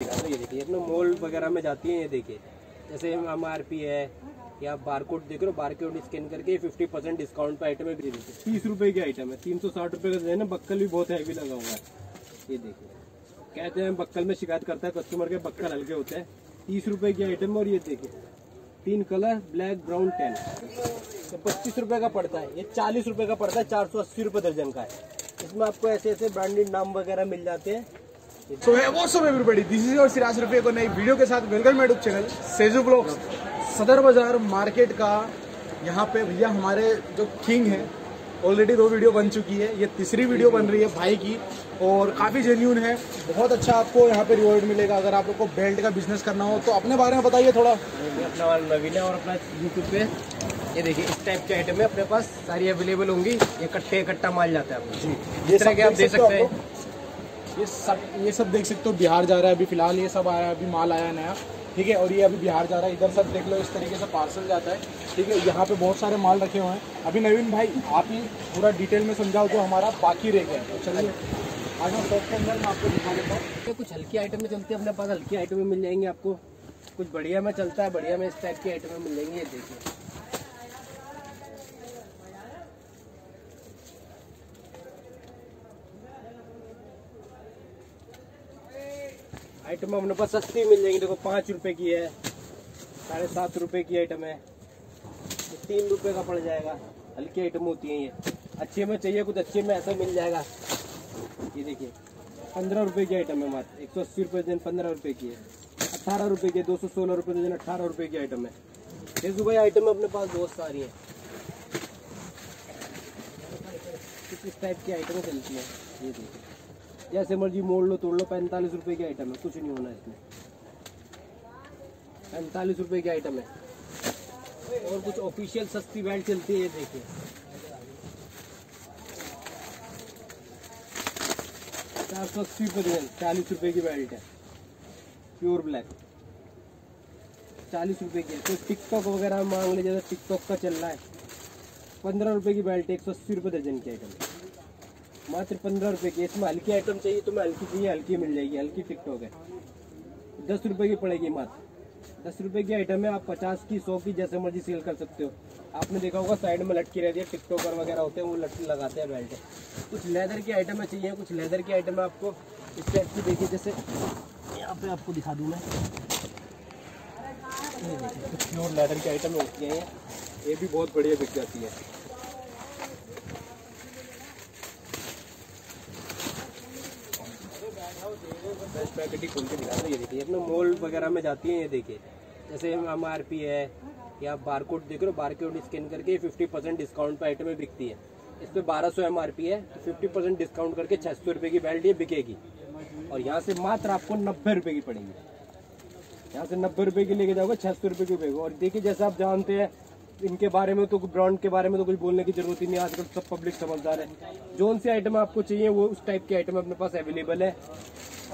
ये देखिए अपना मॉल वगैरह में जाती है, ये देखिए। जैसे एम आर पी है, या बारकोड देख रहे हो बारकोड स्कैन करके फिफ्टी परसेंट डिस्काउंट पे आइटम है। तीस रुपए की आइटम है, तीन सौ साठ रुपए का ना बक्कल भी बहुत हैवी लगा हुआ है। ये देखिए। कहते हैं, बक्कल में शिकायत करता है कस्टमर के बक्कल हल्के होते हैं। तीस रुपए की आइटम और ये देखिए, तीन कलर ब्लैक ब्राउन टेन तो पच्चीस रुपए का पड़ता है, ये चालीस रुपए का पड़ता है, चार सौ अस्सी रुपए दर्जन का है। इसमें आपको ऐसे ऐसे ब्रांडेड नाम वगैरह मिल जाते हैं। सो है वो सब एवरीबॉडी दिस इज़ और सिराज रफी को नई वीडियो के साथ welcome YouTube channel Seju blogs Sadar Bazaar market का यहाँ पे भैया हमारे जो किंग है ऑलरेडी दो वीडियो बन चुकी है। ये तीसरी वीडियो बन रही है भाई की और काफ़ी जेन्यून है। बहुत अच्छा आपको यहाँ पे रिवॉर्ड मिलेगा। अगर आप लोग को बेल्ट का बिज़नेस करना हो तो अपने बारे में बताइए थोड़ा। अपना नवीन है और अपना यूट्यूब पे। ये देखिए इस टाइप के आइटम है अपने पास सारी अवेलेबल होंगी। ये कट्टे कट्टा माल जाता है ये इस तरह के आप देख सकते हैं। ये सब ये सब देख सकते हो, बिहार जा रहा है अभी फ़िलहाल, ये सब आया है, अभी माल आया नया, ठीक है? और ये अभी बिहार जा रहा है, इधर सब देख लो, इस तरीके से पार्सल जाता है, ठीक है? यहाँ पे बहुत सारे माल रखे हुए हैं। अभी नवीन भाई, आप ही पूरा डिटेल में समझाओ जो हमारा बाकी रह गया तो चलिए, आज हम शॉप के अंदर मैं आपको दिखा देता हूँ कुछ हल्की आइटम में चलती है, अपने पास हल्की आइटम मिल जाएँगे आपको। कुछ बढ़िया में चलता है, बढ़िया में इस टाइप की आइटम मिल जाएँगे, ये देखिए। आइटम अपने पास सस्ती मिल जाएँगी, देखो पाँच रुपए की है। साढ़े सात रुपये की आइटम है। तीन रुपए का पड़ जाएगा। हल्की आइटम होती है ये। अच्छे में चाहिए, कुछ अच्छे में ऐसा मिल जाएगा। ये देखिए, पंद्रह रुपए की आइटम है मात्र एक सौ अस्सी रुपये दिन पंद्रह रुपये की है। अठारह रुपये की दो सौ सोलह रुपये दिन अठारह रुपये की आइटम है। ये सुबह आइटम अपने पास बहुत सारी है। कुछ इस टाइप की आइटमें चलती है? ये देखिए। जैसे मर्ज़ी मोड़ लो, तोड़ लो, पैंतालीस रुपए की आइटम है, कुछ नहीं होना इसमें। पैंतालीस रुपए की आइटम है। और कुछ ऑफिशियल सस्ती बेल्ट चलती है देखिए। चार सौ अस्सी रुपये चालीस रुपए की बेल्ट है। प्योर ब्लैक चालीस रुपए की है। तो टिकटॉक वगैरह मांग लीजिए जैसे टिकटॉक का चल रहा है। पंद्रह रुपए की बेल्ट एक सौ अस्सी रुपये दर्जन की आइटम है। मात्र पंद्रह रुपए की। इसमें हल्की आइटम चाहिए तो मैं हल्की चाहिए हल्की मिल जाएगी, हल्की टिकटॉक है दस रुपए की पड़ेगी मात्र। दस रुपए की आइटम है, आप पचास की, सौ की जैसे मर्ज़ी सेल कर सकते हो। आपने देखा होगा साइड में लटकी रहती है, टिकटॉकर वगैरह होते हैं, वो लटकी लगाते हैं बेल्ट कुछ लेदर की आइटम चाहिए, कुछ लेदर की आइटम आपको। इस टाइप की देखिए, जैसे यहाँ पे आपको दिखा दूँ मैं। कुछ लेदर की आइटम होती है। ये भी बहुत बढ़िया बिक जाती है। ये देखिए, अपना मॉल वगैरह में जाती है, ये देखिए। जैसे एम आर पी है, या बारकोड देख रहे हो बारकोड स्कैन करके फिफ्टी परसेंट डिस्काउंट पे आइटमें बिकती है। इस पर बारह सौ एम आर पी है तो फिफ्टी परसेंट डिस्काउंट करके छः सौ रुपये की बेल्ट ये बिकेगी। और यहाँ से मात्र आपको नब्बे रुपये की पड़ेगी। यहाँ से नब्बे रुपए की लेके जाओगे, छह सौ रुपए की बिकेगा और देखिए, जैसे आप जानते हैं इनके बारे में तो ब्रांड के बारे में तो कुछ बोलने की ज़रूरत ही नहीं, आजकल सब पब्लिक समझदार है। जोन सी आइटम आपको चाहिए, वो उस टाइप की आइटम अपने पास अवेलेबल है।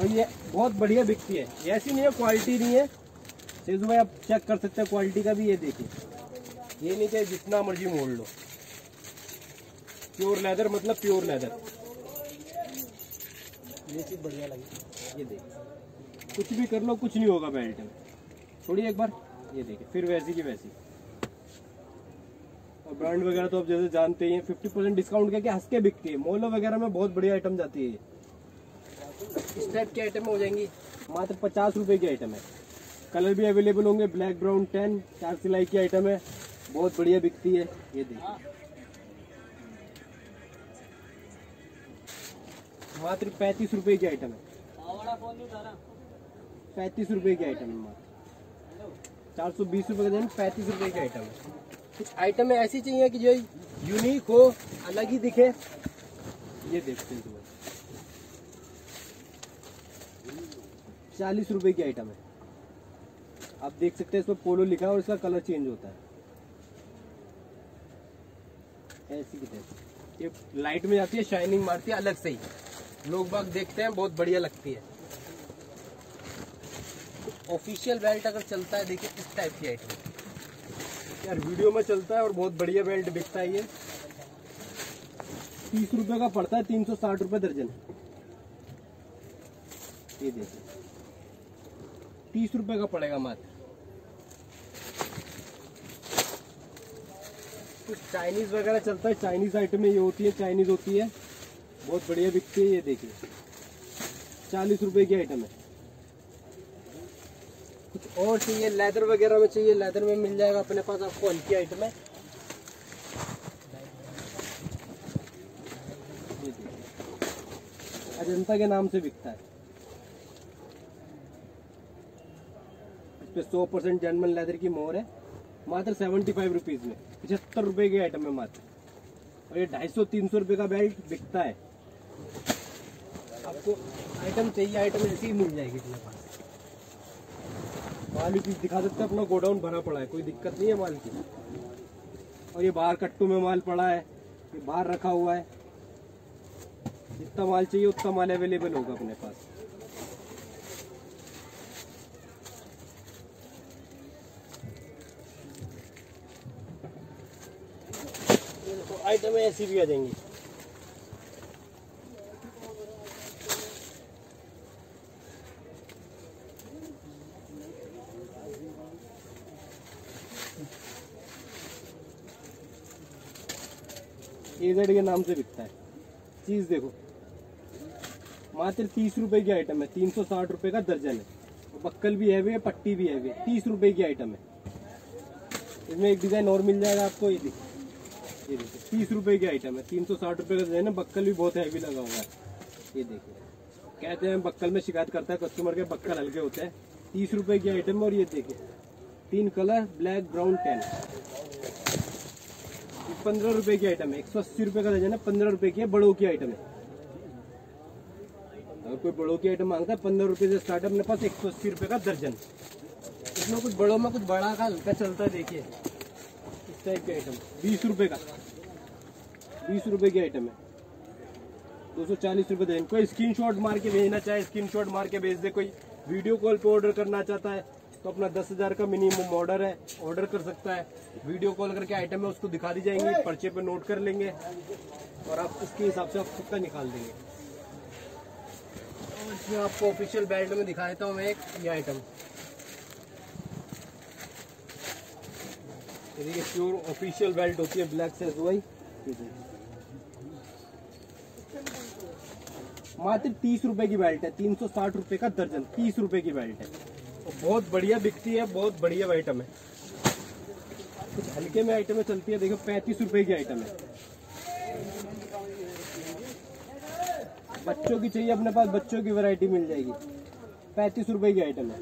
और ये बहुत बढ़िया बिकती है। ऐसी नहीं है क्वालिटी नहीं है। सेजू भाई, आप चेक कर सकते हैं क्वालिटी का भी, ये देखिए। ये नहीं कि जितना मर्ज़ी मोड़ लो। प्योर लेदर मतलब प्योर लेदर ये चीज़ बढ़िया लगी। ये देखिए कुछ भी कर लो, कुछ नहीं होगा बेल्ट में थोड़ी एक बार, ये देखिए फिर वैसी की वैसी। ब्रांड वगैरह तो आप जैसे जानते ही हैं फिफ्टी परसेंट डिस्काउंट करके हंस के बिकती है। मॉलों वगैरह में बहुत बढ़िया आइटम जाती है। इस टाइप की आइटम हो जाएँगी। मात्र पचास रुपए की आइटम है। कलर भी अवेलेबल होंगे ब्लैक ब्राउन टेन चार सिलाई की आइटम है। बहुत बढ़िया बिकती है ये देखिए। मात्र पैंतीस रुपए की आइटम है। पैंतीस रुपए की आइटम है मात्र। चार सौ बीस रुपए का पैंतीस रुपए की आइटम है। कुछ आइटम ऐसी चाहिए कि जो यूनिक हो, अलग ही दिखे। ये देखते हैं चालीस रुपए की आइटम है। आप देख सकते हैं इसमें पोलो लिखा है और इसका कलर चेंज होता है। ऐसी की ये लाइट में जाती है शाइनिंग मारती है, अलग से ही। लोग बाग देखते हैं, बहुत बढ़िया लगती है। ऑफिशियल बेल्ट अगर चलता है, देखिए, इस टाइप की आइटम यार, वीडियो में चलता है और बहुत बढ़िया बेल्ट बिकता है ये। तीस रुपए का पड़ता है, तीन सौ साठ रुपए दर्जन। ये देखिए। तीस रुपए का पड़ेगा मात्र। कुछ चाइनीज़ वगैरह चलता है चाइनीज़ आइटम में ये होती है चाइनीज़ होती है। बहुत बढ़िया बिकती है ये, देखिए। चालीस रुपए की आइटम है। कुछ और चाहिए लेदर वगैरह में चाहिए लेदर में मिल जाएगा अपने पास आपको हल्की आइटम है अजंता के नाम से बिकता है। इस पे सौ परसेंट जर्मन लेदर की मोहर है। मात्र सेवेंटी फाइव रुपीज़ में। पचहत्तर रुपए की आइटम है मात्र। और ये ढाई सौ, तीन सौ रुपए का बेल्ट बिकता है। आपको आइटम चाहिए आइटम ऐसी ही मिल जाएगी अपने पास। माल भी पीस दिखा सकते हैं, अपना गोडाउन भरा पड़ा है, कोई दिक्कत नहीं है माल की। और ये बाहर कट्टू में माल पड़ा है, ये बाहर रखा हुआ है। जितना माल चाहिए, उतना माल अवेलेबल होगा अपने पास। आइटम ऐसी भी आ जाएँगी। एजेड के नाम से बिकता है। चीज़ देखो। मात्र तीस रुपए की आइटम है। तीन सौ साठ रुपए का दर्जन है। बक्कल भी हैवी है, पट्टी भी हैवी है। तीस रुपए की आइटम है। इसमें एक डिज़ाइन और मिल जाएगा आपको, ये देखिए ये देखिए तीस रुपए की आइटम है। तीन सौ साठ रुपए का डिज़ाइन है। बक्कल भी बहुत हैवी लगा हुआ है। ये देखिए कहते हैं, बक्कल में शिकायत करता है कस्टमर के बक्कल हल्के होते हैं। तीस रुपए की आइटम है और ये देखिए। तीन कलर ब्लैक ब्राउन टेन पंद्रह रुपए की आइटम है। एक सौ अस्सी रुपए का दर्जन है, पंद्रह रुपए की है, बड़ों की आइटम है। अगर कोई बड़ों की आइटम माँगता है, पंद्रह रुपए से स्टार्ट अपने पास एक सौ अस्सी रुपए का दर्जन। इसमें कुछ बड़ों में कुछ बड़ा का हल्का चलता है, देखिए। इस टाइप की आइटम बीस रुपए का। बीस रुपए की आइटम है। दो सौ चालीस रुपए दर्जन। कोई स्क्रीनशॉट मार के भेजना चाहे स्क्रीनशॉट मार के भेज दे। कोई वीडियो कॉल पे ऑर्डर करना चाहता है तो अपना दस हज़ार का मिनिमम ऑर्डर है ऑर्डर कर सकता है। वीडियो कॉल करके आइटम है, उसको दिखा दी जाएँगी, पर्चे पे नोट कर लेंगे और आप उसके हिसाब से आप खुद का निकाल देंगे। इसमें आपको ऑफिशियल बेल्ट में दिखा देता हूँ मैं एक, ये आइटम ये प्योर ऑफिशियल बेल्ट होती है ब्लैक से वही मात्र तीस रुपए की बेल्ट है, तीन सौ साठ रुपए का दर्जन, तीस रुपए की बेल्ट है। बहुत बढ़िया बिकती है, बहुत बढ़िया आइटम है। कुछ हल्के में आइटम चलती है, देखो पैंतीस रुपए की आइटम है। बच्चों की चाहिए, अपने पास बच्चों की वैरायटी मिल जाएगी। पैंतीस रुपए की आइटम है।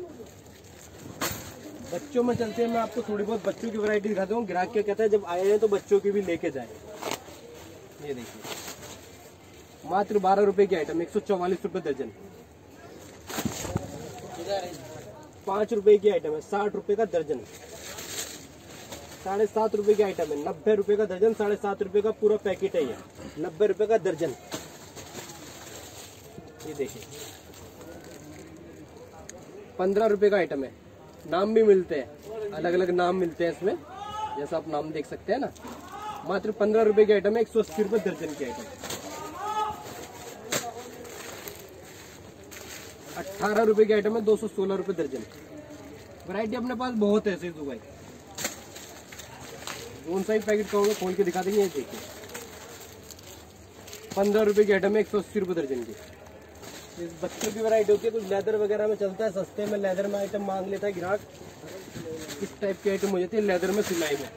बच्चों में चलते हैं, मैं आपको थोड़ी बहुत बच्चों की वैरायटी दिखाता हूँ ग्राहक क्या कहता है, जब आए हैं तो बच्चों की भी लेके जाए। ये देखिए। मात्र बारह रुपए की आइटम एक सौ चौवालीस रुपए दर्जन। पाँच रुपए की आइटम है, साठ रुपए का दर्जन। साढ़े सात रुपए की आइटम है, नब्बे रुपए का दर्जन, साढ़े सात रुपए का पूरा पैकेट है ये। नब्बे रुपए का दर्जन। ये देखिए। पंद्रह रुपए का आइटम है। नाम भी मिलते हैं। अलग अलग नाम मिलते हैं इसमें। जैसा आप नाम देख सकते हैं ना। मात्र पंद्रह रुपए की आइटम है, एक सौ अस्सी रुपए दर्जन की आइटम अट्ठारह रुपए की आइटम है, दो सौ सोलह रुपए दर्जन। वैरायटी अपने पास बहुत है, सिद्धू भाई। कौन सा ही पैकेट कहोगे खोल के दिखा देंगे देखिए। पंद्रह रुपए की आइटम है, एक सौ अस्सी रुपए दर्जन की। बच्चों की वैरायटी होती है, कुछ लेदर वगैरह में चलता है, सस्ते में लेदर में आइटम मांग लेता है ग्राहक। इस टाइप की आइटम हो जाती है लेदर में सिलाई में।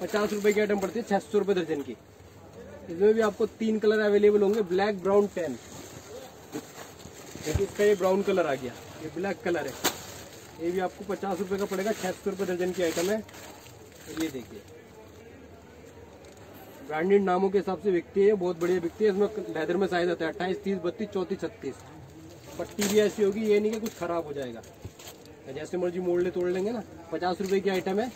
पचास रुपए की आइटम पड़ती है, छह सौ रुपए दर्जन की। इसमें भी आपको तीन कलर अवेलेबल होंगे ब्लैक ब्राउन टेन देखिए, इसका ये ब्राउन कलर आ गया। ये ब्लैक कलर है। ये भी आपको पचास रुपए का पड़ेगा छह सौ रुपए दर्जन की आइटम है। ये देखिए। ब्रांडेड नामों के हिसाब से बिकती है, बहुत बढ़िया बिकती है। इसमें लेदर में साइज़ आता है, अट्ठाईस, तीस, बत्तीस, चौंतीस, छत्तीस। पट्टी भी ऐसी होगी, ये नहीं कि कुछ खराब हो जाएगा। जैसे मर्ज़ी मोड़ ले, तोड़ लेंगे ना। पचास रुपए की आइटम है।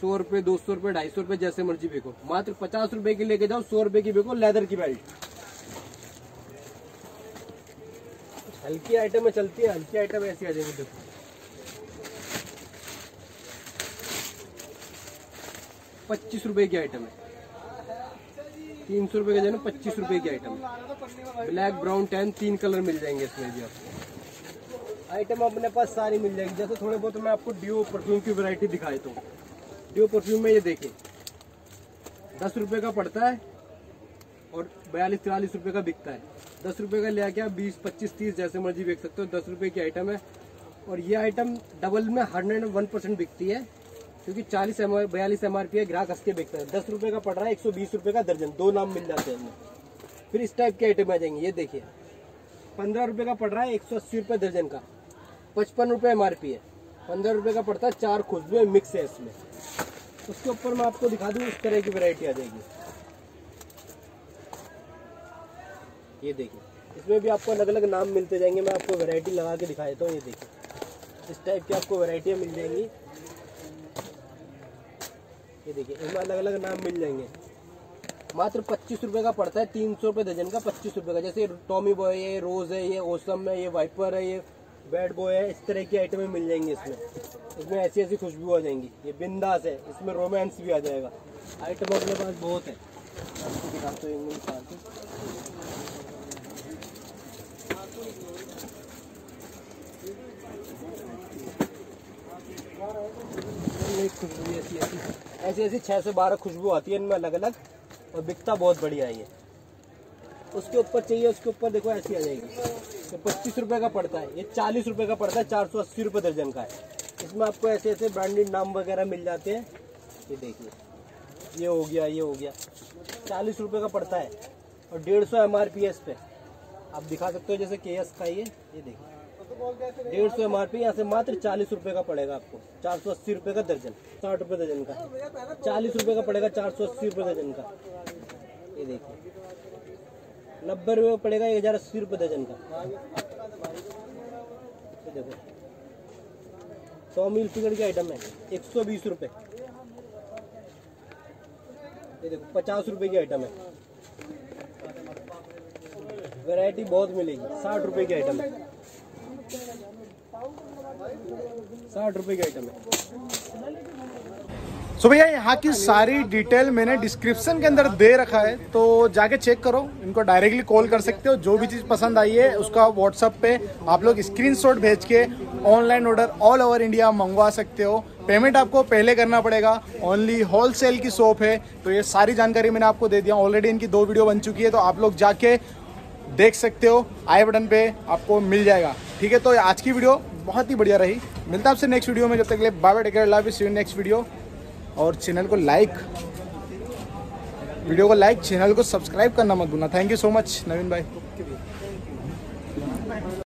सौ रुपए, दो सौ रुपए, ढाई सौ रुपए, जैसे मर्ज़ी बेको। मात्र पचास रुपए की लेके जाओ, सौ रुपए की बेको लेदर की बेल्ट हल्की आइटम में चलती है, हल्की आइटम ऐसी आ जाएगी, देखो। पच्चीस रुपए की आइटम है। तीन सौ रुपए का जो ना, पच्चीस रुपए की आइटम ब्लैक ब्राउन टैन तीन कलर मिल जाएँगे इसमें भी आपको। आइटम अपने पास सारी मिल जाएगी। जैसे थोड़े बहुत मैं आपको डिओ परफ्यूम की वैरायटी दिखा देता हूँ। डिओ परफ्यूम में ये देखिए दस रुपए का पड़ता है और बयालीस तिरालीस रुपए का बिकता है। दस रुपए का ले आके आप बीस, पच्चीस, तीस जैसे मर्ज़ी बेच सकते हो। दस रुपए की आइटम है। और ये आइटम डबल में हंड्रेड वन परसेंट बिकती है, क्योंकि चालीस एम बयालीस एम आर पी है, ग्राहक हंस के बिकता है। दस रुपए का पड़ रहा है, एक सौ बीस रुपए का दर्जन। दो नाम मिल जाते हैं इनमें फिर इस टाइप के आइटम आ जाएँगे, ये देखिए। पंद्रह रुपए का पड़ रहा है, एक सौ अस्सी रुपये दर्जन का। पचपन रुपये एम आर पी है। पंद्रह रुपये का पड़ता है, चार खुशबू मिक्स है इसमें। उसके ऊपर मैं आपको दिखा दूँ, इस तरह की वैरायटी आ जाएगी। ये देखिए। इसमें भी आपको अलग अलग नाम मिलते जाएँगे, मैं आपको वैरायटी लगा के दिखा देता हूँ ये देखिए। इस टाइप की आपको वैरायटियाँ मिल जाएँगी। ये देखिए इसमें अलग अलग नाम मिल जाएँगे। मात्र पच्चीस रुपये का पड़ता है, तीन सौ रुपये दर्जन का पच्चीस रुपये का। जैसे टॉमी बॉय है, ये रोज है, ये ओसम है, ये वाइपर है, ये बैड बॉय है, इस तरह की आइटमें मिल जाएँगी इसमें। इसमें ऐसी ऐसी खुशबू आ जाएँगी। ये बिंदास है, इसमें रोमांस भी आ जाएगा। आइटम अपने पास बहुत है आपको दिखाते हैं निकाल के एक खुशबू ऐसी ऐसी। ऐसी ऐसी छः से बारह खुशबू आती है इनमें अलग अलग और बिकता बहुत बढ़िया है ये। उसके ऊपर चाहिए, उसके ऊपर देखो ऐसी आ जाएगी। ये पच्चीस रुपए का पड़ता है, ये चालीस रुपए का पड़ता है, चार सौ अस्सी रुपये दर्जन का है। इसमें आपको ऐसे ऐसे ब्रांडेड नाम वगैरह मिल जाते हैं। ये देखिए, ये हो गया, ये हो गया। चालीस रुपए का पड़ता है, और डेढ़ सौ एम आर पी इस पे। आप दिखा सकते हो जैसे के एस का ये ये देखिए। डेढ़ सौ एम आर पी यहाँ से मात्र चालीस रुपए का पड़ेगा आपको। चार सौ अस्सी रुपये का दर्जन, साठ रुपये दर्जन का। चालीस रुपए का पड़ेगा, चार सौ अस्सी रुपये दर्जन का। ये देखिए, नब्बे रुपये का पड़ेगा, एक हज़ार अस्सी रुपये दर्जन का। देखो, सौ मील फिगर की आइटम है, एक सौ बीस देखो, पचास रुपए की आइटम है। वैरायटी बहुत मिलेगी, साठ रुपए की आइटम है। साठ रुपए की आइटम है। सो भैया, यहाँ की सारी डिटेल मैंने डिस्क्रिप्शन के अंदर दे रखा है तो जाके चेक करो, इनको डायरेक्टली कॉल कर सकते हो, जो भी चीज़ पसंद आई है, उसका व्हाट्सअप पे आप लोग स्क्रीनशॉट भेज के online order all over India मंगवा सकते हो। पेमेंट आपको पहले करना पड़ेगा ओनली होलसेल की शॉप है तो ये सारी जानकारी मैंने आपको दे दिया। ऑलरेडी इनकी दो वीडियो बन चुकी है तो आप लोग जाके देख सकते हो, आई बटन पे आपको मिल जाएगा। ठीक है तो आज की वीडियो बहुत ही बढ़िया रही। मिलता है आपसे नेक्स्ट वीडियो में, जब तक के लिए बाबा take care love you next video और चैनल को लाइक वीडियो को लाइक चैनल को सब्सक्राइब करना मत भूलना। Thank you so much Naveen भाई